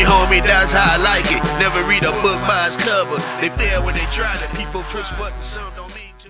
me, homie, that's how I like it. Never read a book by its cover. They fail when they try to. People push buttons, some don't mean to.